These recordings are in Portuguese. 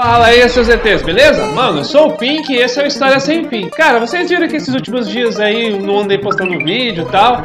Fala aí, seus ETs, beleza? Mano, eu sou o Pink e esse é o História Sem Fim. Cara, vocês viram que esses últimos dias aí eu não andei postando vídeo e tal.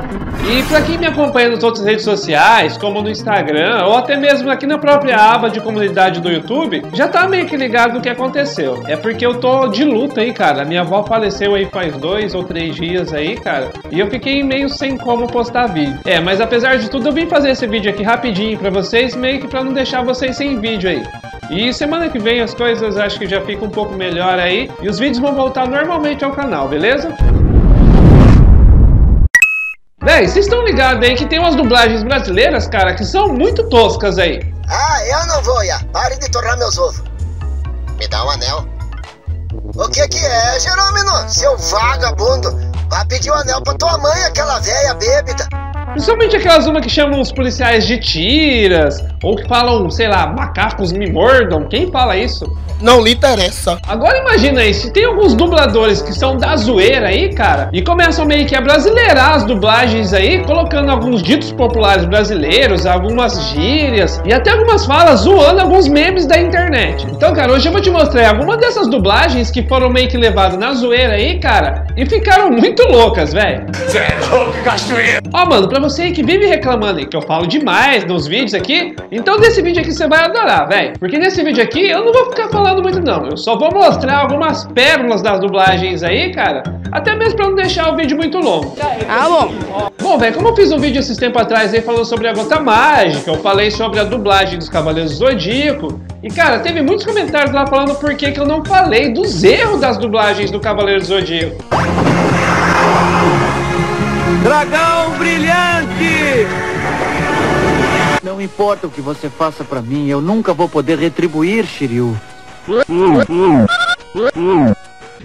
E pra quem me acompanha nas outras redes sociais, como no Instagram, ou até mesmo aqui na própria aba de comunidade do YouTube, já tá meio que ligado no que aconteceu. É porque eu tô de luta aí, cara. Minha avó faleceu aí faz dois ou três dias aí, cara. E eu fiquei meio sem como postar vídeo. É, mas apesar de tudo, eu vim fazer esse vídeo aqui rapidinho pra vocês, meio que pra não deixar vocês sem vídeo aí. E semana que vem as coisas acho que já ficam um pouco melhor aí. E os vídeos vão voltar normalmente ao canal, beleza? Véi, vocês estão ligados aí que tem umas dublagens brasileiras, cara, que são muito toscas aí. Ah, eu não vou, Ia. Pare de torrar meus ovos. Me dá um anel. O que que é, Jerônimo? Seu vagabundo. Vai pedir o um anel pra tua mãe, aquela velha bêbada. Principalmente aquelas uma que chamam os policiais de tiras, ou que falam, sei lá, macacos me mordam. Quem fala isso? Não lhe interessa. Agora imagina aí, se tem alguns dubladores que são da zoeira aí, cara, e começam meio que a brasileirar as dublagens aí, colocando alguns ditos populares brasileiros, algumas gírias e até algumas falas zoando alguns memes da internet. Então, cara, hoje eu vou te mostrar algumas dessas dublagens que foram meio que levadas na zoeira aí, cara, e ficaram muito loucas, velho. Você é louco, cachoeira! Ó, mano, pra você aí que vive reclamando aí que eu falo demais nos vídeos aqui, então nesse vídeo aqui você vai adorar, velho. Porque nesse vídeo aqui eu não vou ficar falando muito não, eu só vou mostrar algumas pérolas das dublagens aí, cara, até mesmo pra não deixar o vídeo muito longo. Ah, bom. Bom, velho, como eu fiz um vídeo esses tempos atrás aí falando sobre a gota mágica, eu falei sobre a dublagem dos Cavaleiros do Zodíaco, e cara, teve muitos comentários lá falando por que, que eu não falei dos erros das dublagens do Cavaleiro do Zodíaco. Dragão brilhante! Não importa o que você faça pra mim, eu nunca vou poder retribuir, Shiryu.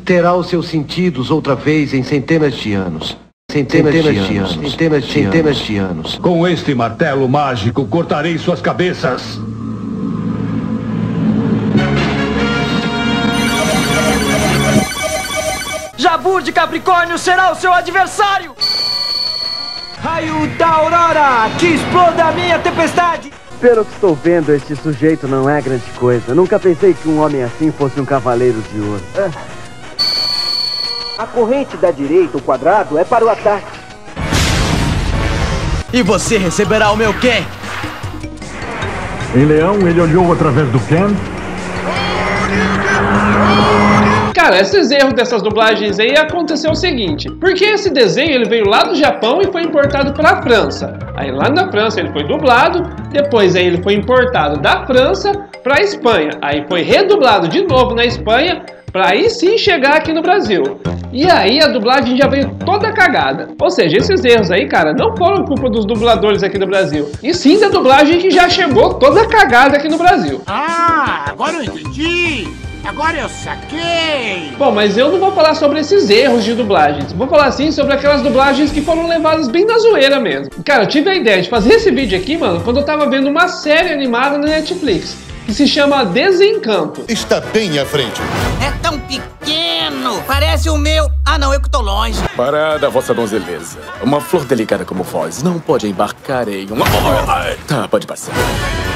Terá os seus sentidos outra vez em centenas de anos. Centenas, centenas de, de, anos, anos, centenas de centenas anos. de anos. Com este martelo mágico, cortarei suas cabeças. Jabur de Capricórnio será o seu adversário! Raio da Aurora, que exploda a minha tempestade! Pelo que estou vendo, este sujeito não é grande coisa. Nunca pensei que um homem assim fosse um cavaleiro de ouro. A corrente da direita, o quadrado, é para o ataque. E você receberá o meu Ken! Em Leão, ele olhou através do Ken Cara, esses erros dessas dublagens aí aconteceu o seguinte, porque esse desenho ele veio lá do Japão e foi importado para a França. Aí lá na França ele foi dublado, depois aí ele foi importado da França para a Espanha. Aí foi redublado de novo na Espanha para aí sim chegar aqui no Brasil. E aí a dublagem já veio toda cagada. Ou seja, esses erros aí, cara, não foram culpa dos dubladores aqui no Brasil. E sim da dublagem que já chegou toda cagada aqui no Brasil. Ah, agora eu entendi. Agora eu saquei! Bom, mas eu não vou falar sobre esses erros de dublagens. Vou falar assim sobre aquelas dublagens que foram levadas bem na zoeira mesmo. Cara, eu tive a ideia de fazer esse vídeo aqui, mano, quando eu tava vendo uma série animada na Netflix. Que se chama Desencanto. Está bem à frente. É tão pequeno! Parece o meu. Ah, não, eu que tô longe. Parada, vossa donzeleza. Uma flor delicada como vós não pode embarcar em uma. Tá, pode passar.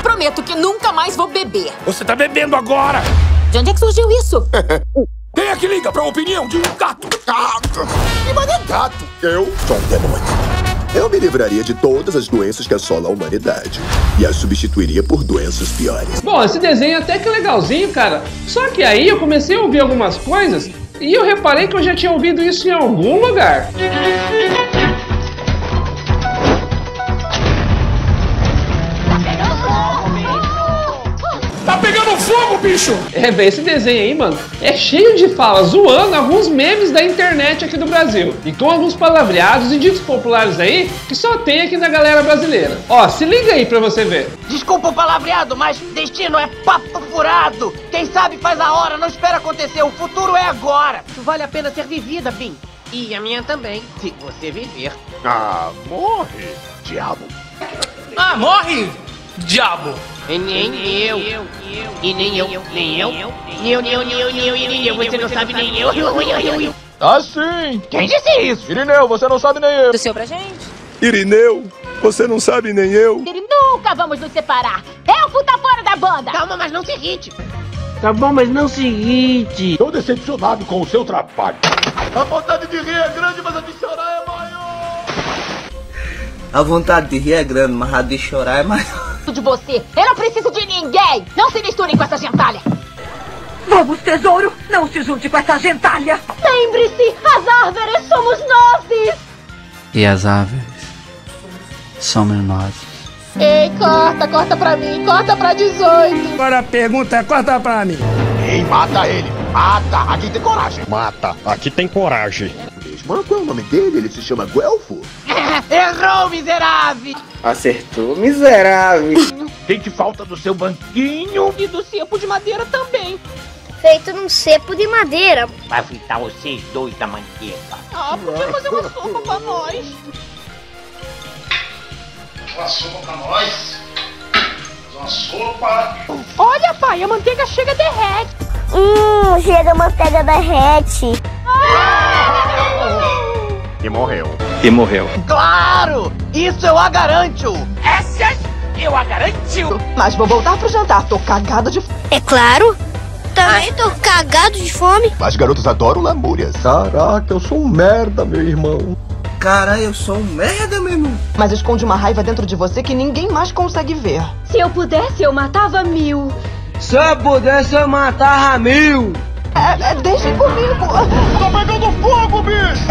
Prometo que nunca mais vou beber. Você tá bebendo agora! De onde é que surgiu isso? Quem é que liga pra opinião de um gato? Gato! Que é gato? Eu sou um demônio. Eu me livraria de todas as doenças que assolam a humanidade e as substituiria por doenças piores. Bom, esse desenho até que é legalzinho, cara. Só que aí eu comecei a ouvir algumas coisas e eu reparei que eu já tinha ouvido isso em algum lugar. Bicho! É, velho, esse desenho aí, mano, é cheio de falas, zoando alguns memes da internet aqui do Brasil. E com alguns palavreados e ditos populares aí, que só tem aqui na galera brasileira. Ó, se liga aí pra você ver. Desculpa o palavreado, mas destino é papo furado. Quem sabe faz a hora, não espera acontecer. O futuro é agora. Vale a pena ser vivida, Bim. E a minha também, se você viver. Ah, morre, diabo. Ah, morre, diabo! E nem eu. E nem eu. Nem eu. Nem eu, nem eu, nem eu, nem eu, nem eu. Você não sabe nem eu. Ah, sim! Quem disse isso? Irineu, você não sabe nem eu. Do seu pra gente? Irineu, você não sabe nem eu. Nunca vamos nos separar. Elfo tá fora da banda. Calma, mas não se irrite. Tá bom, mas não o seguinte. Tô decepcionado com o seu trabalho. A vontade de rir é grande, mas a de chorar é maior. A vontade de rir é grande, mas a de chorar é maior. De você, eu não preciso de ninguém! Não se misturem com essa gentalha! Vamos, tesouro! Não se junte com essa gentalha! Lembre-se, as árvores somos nós! E as árvores somos nós. Ei, corta, corta pra mim, corta pra 18. Agora a pergunta é, corta pra mim. Ei, mata ele. Mata. Aqui tem coragem. Mata. Aqui tem coragem. Mesmo? Qual é o nome dele? Ele se chama Guelfo? Errou, miserável! Acertou, miserável. Sente falta do seu banquinho. E do cepo de madeira também. Feito num cepo de madeira. Vai fritar vocês dois da manteca. Ah, podia fazer uma sopa pra nós. Uma sopa pra nós. Uma sopa. Olha, pai, a manteiga chega derrete. Hum, chega a manteiga derrete. E morreu. E morreu. Claro! Isso eu a garanto! Essas eu a garanto! Mas vou voltar pro jantar, tô cagado de fome. É claro. Também tô cagado de fome. As garotas adoram lamúrias. Caraca, eu sou um merda, meu irmão. Cara, eu sou um merda, meu irmão. Mas esconde uma raiva dentro de você que ninguém mais consegue ver. Se eu pudesse, eu matava mil. Se eu pudesse, eu matava mil. É, é, deixem comigo. Tá pegando fogo, bicho!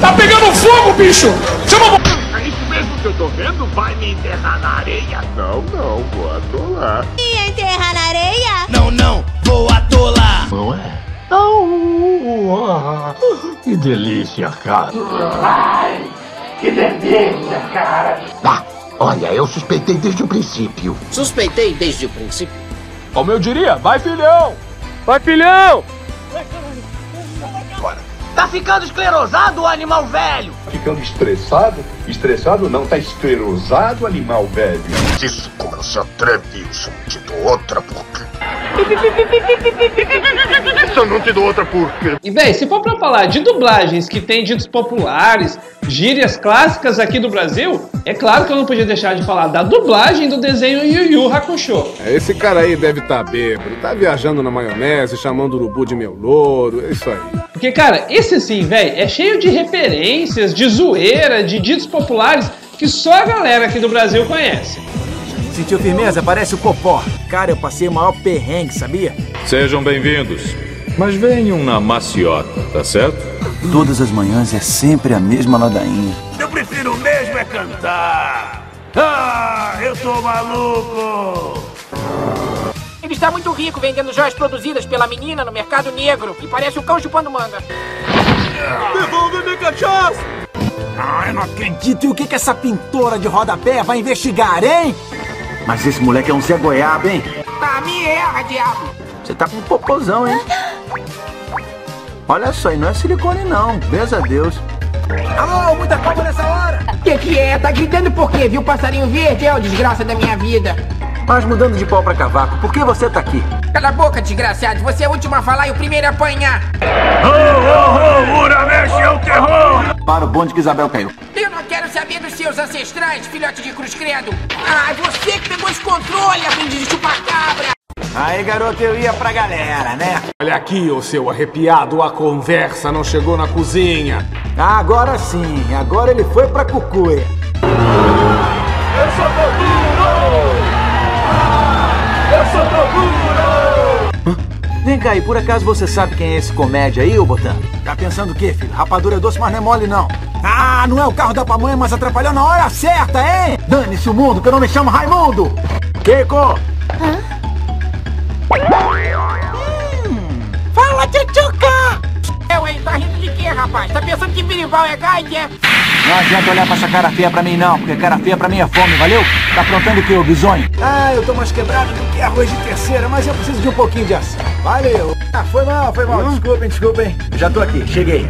Tá pegando fogo, bicho! Chama É isso mesmo que eu tô vendo? Vai me enterrar na areia? Não, não, vou atolar. E enterrar na areia? Não, não, vou atolar! Não é? Oh, que delícia, cara. Ai, que delícia, cara! Ah, olha, eu suspeitei desde o princípio. Suspeitei desde o princípio. Como eu diria, vai filhão! Vai, filhão! Tá ficando esclerosado, animal velho! Ficando estressado? Estressado não, tá esclerosado, animal velho. Isso como se atreve, eu te dou outra porque. Isso eu não te dou outra porque. E véi, se for pra falar de dublagens que tem ditos populares, gírias clássicas aqui do Brasil, é claro que eu não podia deixar de falar da dublagem do desenho Yu Yu Hakusho. Esse cara aí deve estar tá bêbado, tá viajando na maionese, chamando o urubu de meu louro, é isso aí. Porque, cara, esse sim, velho, é cheio de referências, de zoeira, de ditos populares que só a galera aqui do Brasil conhece. Sentiu firmeza? Parece o Popó. Cara, eu passei o maior perrengue, sabia? Sejam bem-vindos. Mas venham na maciota, tá certo? Todas as manhãs é sempre a mesma ladainha. Eu prefiro mesmo é cantar. Ah, eu tô maluco! Ele está muito rico vendendo joias produzidas pela menina no mercado negro e parece um cão chupando manga. Devolve minha cachaça! Ah, eu não acredito. E o que, que essa pintora de rodapé vai investigar, hein? Mas esse moleque é um Zé Goiaba, hein? Tá, me erra, diabo! Você tá com um popozão, hein? Olha só, e não é silicone não, benza a Deus. Alô, muita calma nessa hora! Que que é? Tá gritando por quê, viu? Passarinho verde é o desgraça da minha vida. Mas mudando de pau pra cavaco, por que você tá aqui? Cala a boca, desgraçado. Você é o último a falar e o primeiro a apanhar. Ô, ô, ô, Uramesh é o terror! Para o bonde que Isabel caiu. Eu quero saber dos seus ancestrais, filhote de cruz credo. Ah, você que pegou esse controle, aprendiz de chupacabra. Aí, garoto, eu ia pra galera, né? Olha aqui, ô seu arrepiado, a conversa não chegou na cozinha. Ah, agora sim, agora ele foi pra cucuia. Eu sou Toguro! Vem cá, e por acaso você sabe quem é esse comédia aí, ô Botan? Tá pensando o quê, filho? Rapadura é doce, mas não é mole, não. Ah, não é o carro da pamonha, mas atrapalhou na hora certa, hein? Dane-se o mundo, que eu não me chamo Raimundo! Kiko! Hã? Hum, fala, tchutchuca! Eu, hein? Tá rindo quê, rapaz? Tá pensando que birimbau é gaite, é? Não adianta olhar pra essa cara feia pra mim, não, porque cara feia pra mim é fome, valeu? Tá aprontando o que, ô bisonho? Ah, eu tô mais quebrado do que arroz de terceira, mas eu preciso de um pouquinho de ação. Valeu! Ah, foi mal, foi mal. Desculpem, desculpem. Já tô aqui, cheguei.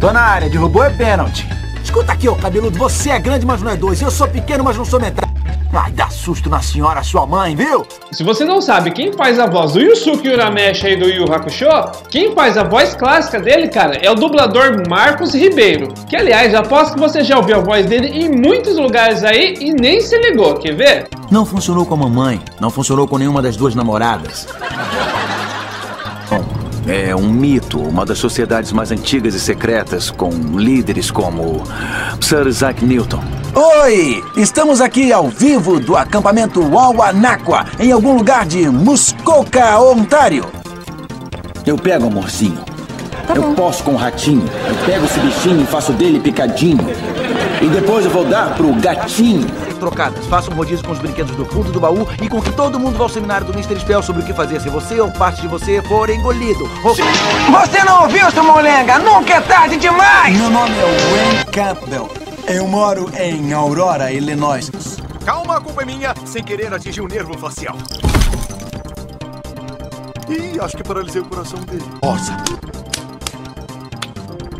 Tô na área, derrubou é pênalti. Escuta aqui, ô cabeludo, você é grande, mas não é dois. Eu sou pequeno, mas não sou metade. Vai dar susto na senhora, sua mãe, viu? Se você não sabe quem faz a voz do Yusuke Urameshi aí do Yu Hakusho, quem faz a voz clássica dele, cara, é o dublador Marcos Ribeiro. Que, aliás, aposto que você já ouviu a voz dele em muitos lugares aí e nem se ligou, quer ver? Não funcionou com a mamãe, não funcionou com nenhuma das duas namoradas. É um mito, uma das sociedades mais antigas e secretas, com líderes como Sir Isaac Newton. Oi! Estamos aqui ao vivo do acampamento Wawanakwa, em algum lugar de Muskoka, Ontário. Eu pego, amorzinho. eu posso com o ratinho. Eu pego esse bichinho e faço dele picadinho. E depois eu vou dar pro gatinho. Trocadas, faça um rodízio com os brinquedos do fundo do baú e com que todo mundo vá ao seminário do Mr. Spell sobre o que fazer se você ou parte de você for engolido. Você não ouviu, seu molenga? Nunca é tarde demais! Meu nome é Wayne Campbell. Eu moro em Aurora, Illinois. Calma, a culpa é minha. Sem querer atingir o nervo facial. Ih, acho que paralisei o coração dele. Orça.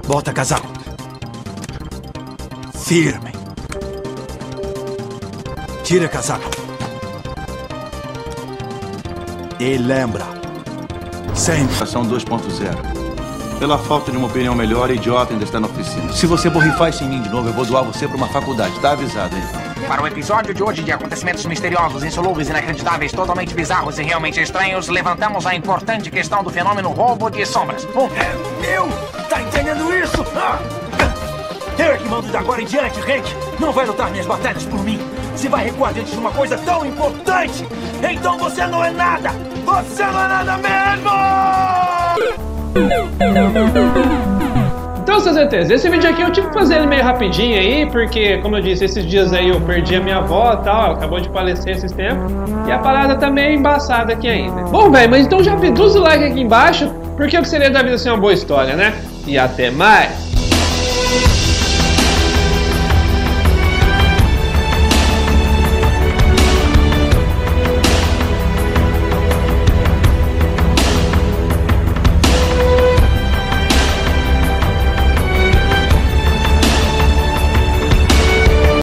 Bota casaco. Firme. Tira casaco. E lembra. Sempre. São 2.0. Pela falta de uma opinião melhor, idiota ainda está na oficina. Se você borrifar isso em mim de novo, eu vou doar você para uma faculdade. Tá avisado, hein? Para o episódio de hoje de acontecimentos misteriosos, insolúveis, inacreditáveis, totalmente bizarros e realmente estranhos, levantamos a importante questão do fenômeno roubo de sombras. Um... Meu! Tá entendendo isso? Ah! Eu é que mando de agora em diante, Hank. Não vai lutar minhas batalhas por mim. Se vai recuar diante de uma coisa tão importante, então você não é nada! Você não é nada mesmo! Então, seus ETs, esse vídeo aqui eu tive que fazer ele meio rapidinho aí, porque, como eu disse, esses dias aí eu perdi a minha avó e tal, acabou de falecer esses tempos, e a parada tá meio embaçada aqui ainda. Bom, velho, mas então já pediu o like aqui embaixo, porque o que seria da vida ser uma boa história, né? E até mais!